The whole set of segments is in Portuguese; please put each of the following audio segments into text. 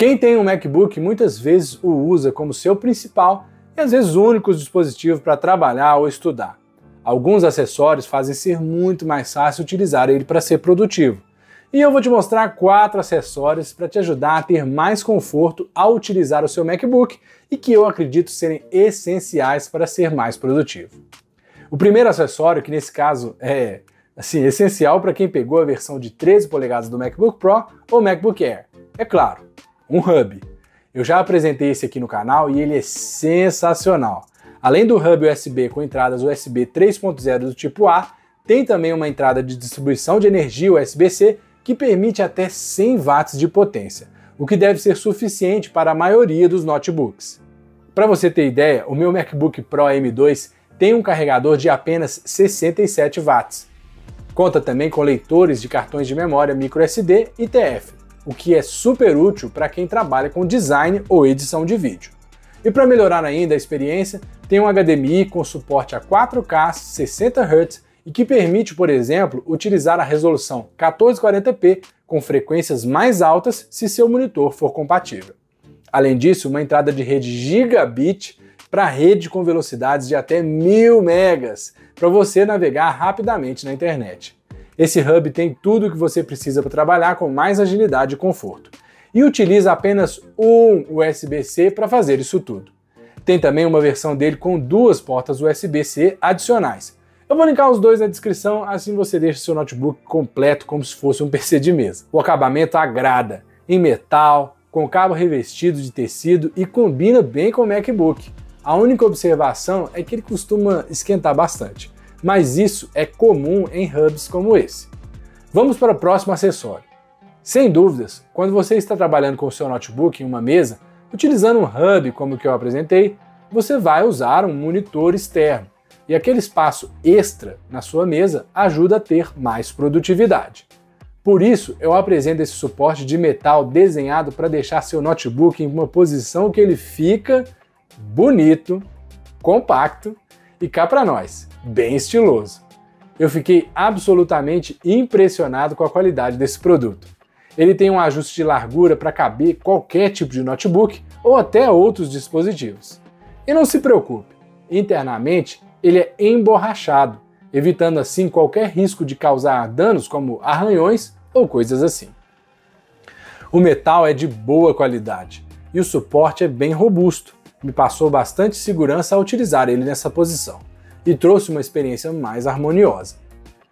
Quem tem um MacBook muitas vezes o usa como seu principal e às vezes único dispositivo para trabalhar ou estudar. Alguns acessórios fazem ser muito mais fácil utilizar ele para ser produtivo. E eu vou te mostrar quatro acessórios para te ajudar a ter mais conforto ao utilizar o seu MacBook e que eu acredito serem essenciais para ser mais produtivo. O primeiro acessório, que nesse caso é assim, essencial para quem pegou a versão de 13 polegadas do MacBook Pro ou MacBook Air, é claro, um hub. Eu já apresentei esse aqui no canal e ele é sensacional. Além do hub USB com entradas USB 3.0 do tipo A, tem também uma entrada de distribuição de energia USB-C que permite até 100 watts de potência, o que deve ser suficiente para a maioria dos notebooks. Para você ter ideia, o meu MacBook Pro M2 tem um carregador de apenas 67 watts. Conta também com leitores de cartões de memória microSD e TF, o que é super útil para quem trabalha com design ou edição de vídeo. E para melhorar ainda a experiência, tem um HDMI com suporte a 4K 60 Hz e que permite, por exemplo, utilizar a resolução 1440p com frequências mais altas se seu monitor for compatível. Além disso, uma entrada de rede gigabit para rede com velocidades de até 1000 megas, para você navegar rapidamente na internet. Esse hub tem tudo o que você precisa para trabalhar com mais agilidade e conforto. E utiliza apenas um USB-C para fazer isso tudo. Tem também uma versão dele com duas portas USB-C adicionais. Eu vou linkar os dois na descrição, assim você deixa seu notebook completo como se fosse um PC de mesa. O acabamento agrada, em metal, com cabo revestido de tecido e combina bem com o MacBook. A única observação é que ele costuma esquentar bastante, mas isso é comum em hubs como esse. Vamos para o próximo acessório. Sem dúvidas, quando você está trabalhando com o seu notebook em uma mesa, utilizando um hub como o que eu apresentei, você vai usar um monitor externo. E aquele espaço extra na sua mesa ajuda a ter mais produtividade. Por isso, eu apresento esse suporte de metal desenhado para deixar seu notebook em uma posição que ele fica bonito, compacto e cá para nós, bem estiloso. Eu fiquei absolutamente impressionado com a qualidade desse produto. Ele tem um ajuste de largura para caber qualquer tipo de notebook ou até outros dispositivos. E não se preocupe, internamente ele é emborrachado, evitando assim qualquer risco de causar danos como arranhões ou coisas assim. O metal é de boa qualidade e o suporte é bem robusto, me passou bastante segurança ao utilizar ele nessa posição e trouxe uma experiência mais harmoniosa.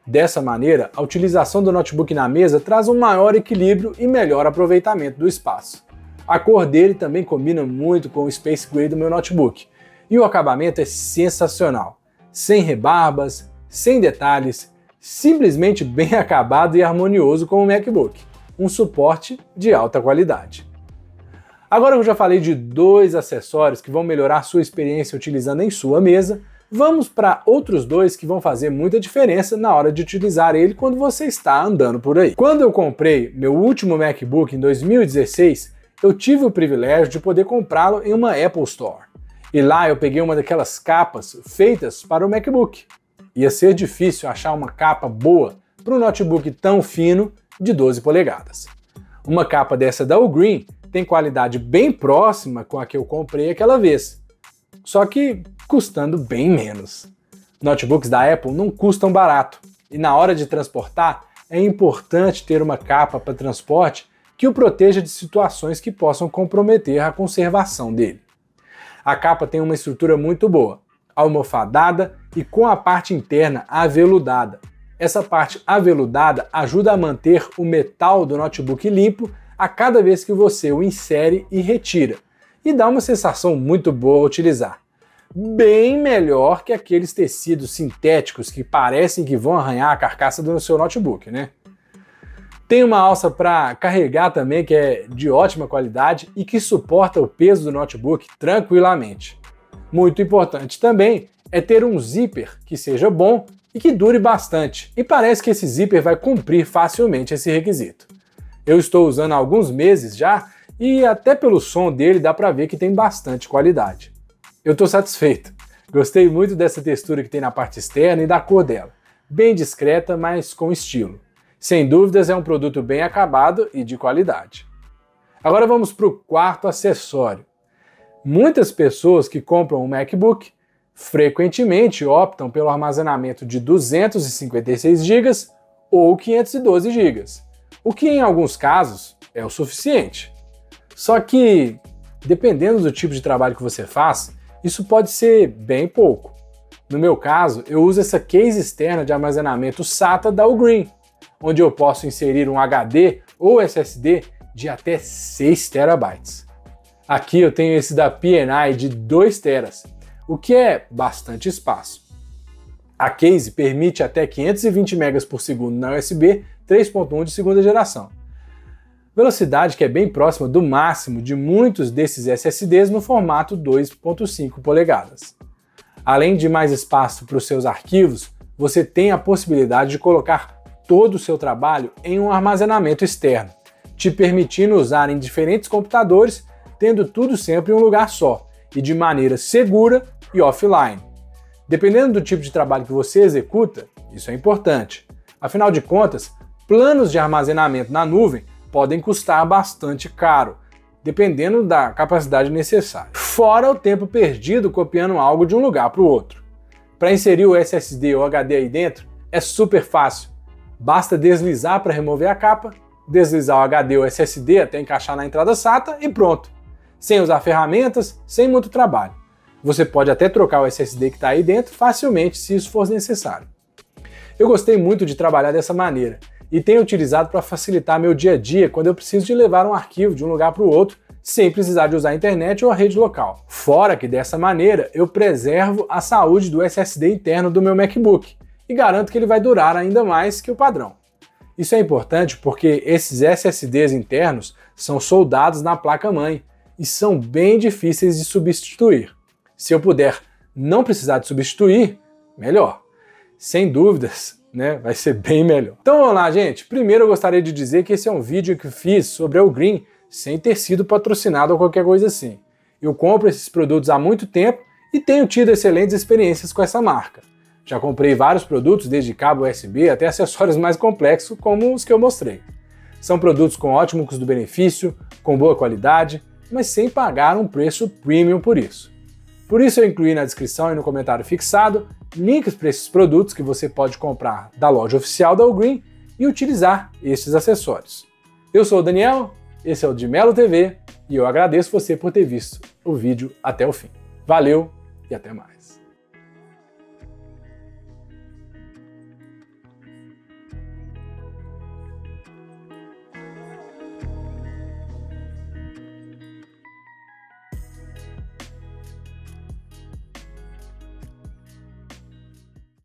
Dessa maneira, a utilização do notebook na mesa traz um maior equilíbrio e melhor aproveitamento do espaço. A cor dele também combina muito com o Space Gray do meu notebook, e o acabamento é sensacional, sem rebarbas, sem detalhes, simplesmente bem acabado e harmonioso com o MacBook, um suporte de alta qualidade. Agora que eu já falei de dois acessórios que vão melhorar sua experiência utilizando em sua mesa, vamos para outros dois que vão fazer muita diferença na hora de utilizar ele quando você está andando por aí. Quando eu comprei meu último MacBook em 2016, eu tive o privilégio de poder comprá-lo em uma Apple Store. E lá eu peguei uma daquelas capas feitas para o MacBook. Ia ser difícil achar uma capa boa para um notebook tão fino de 12 polegadas. Uma capa dessa da Ugreen tem qualidade bem próxima com a que eu comprei aquela vez, só que custando bem menos. Notebooks da Apple não custam barato e na hora de transportar é importante ter uma capa para transporte que o proteja de situações que possam comprometer a conservação dele. A capa tem uma estrutura muito boa, almofadada e com a parte interna aveludada. Essa parte aveludada ajuda a manter o metal do notebook limpo a cada vez que você o insere e retira, e dá uma sensação muito boa a utilizar. Bem melhor que aqueles tecidos sintéticos que parecem que vão arranhar a carcaça do seu notebook, né? Tem uma alça para carregar também que é de ótima qualidade e que suporta o peso do notebook tranquilamente. Muito importante também é ter um zíper que seja bom e que dure bastante, e parece que esse zíper vai cumprir facilmente esse requisito. Eu estou usando há alguns meses já e até pelo som dele dá para ver que tem bastante qualidade. Eu estou satisfeito. Gostei muito dessa textura que tem na parte externa e da cor dela. Bem discreta, mas com estilo. Sem dúvidas é um produto bem acabado e de qualidade. Agora vamos para o quarto acessório. Muitas pessoas que compram um MacBook frequentemente optam pelo armazenamento de 256 GB ou 512 GB, o que em alguns casos é o suficiente. Só que, dependendo do tipo de trabalho que você faz, isso pode ser bem pouco. No meu caso, eu uso essa case externa de armazenamento SATA da Ugreen, onde eu posso inserir um HD ou SSD de até 6 terabytes. Aqui eu tenho esse da PNI de 2 teras, o que é bastante espaço. A case permite até 520 megas por segundo na USB 3.1 de segunda geração. Velocidade que é bem próxima do máximo de muitos desses SSDs no formato 2.5 polegadas. Além de mais espaço para os seus arquivos, você tem a possibilidade de colocar todo o seu trabalho em um armazenamento externo, te permitindo usar em diferentes computadores, tendo tudo sempre em um lugar só e de maneira segura e offline. Dependendo do tipo de trabalho que você executa, isso é importante. Afinal de contas, planos de armazenamento na nuvem podem custar bastante caro, dependendo da capacidade necessária. Fora o tempo perdido copiando algo de um lugar para o outro. Para inserir o SSD ou HD aí dentro, é super fácil. Basta deslizar para remover a capa, deslizar o HD ou SSD até encaixar na entrada SATA e pronto. Sem usar ferramentas, sem muito trabalho. Você pode até trocar o SSD que está aí dentro facilmente se isso for necessário. Eu gostei muito de trabalhar dessa maneira e tenho utilizado para facilitar meu dia a dia quando eu preciso de levar um arquivo de um lugar para o outro sem precisar de usar a internet ou a rede local. Fora que dessa maneira eu preservo a saúde do SSD interno do meu MacBook e garanto que ele vai durar ainda mais que o padrão. Isso é importante porque esses SSDs internos são soldados na placa-mãe e são bem difíceis de substituir. Se eu puder não precisar de substituir, melhor. Sem dúvidas, né? Vai ser bem melhor. Então vamos lá, gente. Primeiro eu gostaria de dizer que esse é um vídeo que fiz sobre o Green sem ter sido patrocinado ou qualquer coisa assim. Eu compro esses produtos há muito tempo e tenho tido excelentes experiências com essa marca. Já comprei vários produtos, desde cabo USB até acessórios mais complexos, como os que eu mostrei. São produtos com ótimo custo-benefício, com boa qualidade, mas sem pagar um preço premium por isso. Por isso eu incluí na descrição e no comentário fixado links para esses produtos que você pode comprar da loja oficial da Green e utilizar estes acessórios. Eu sou o Daniel, esse é o de Melo TV e eu agradeço você por ter visto o vídeo até o fim. Valeu e até mais.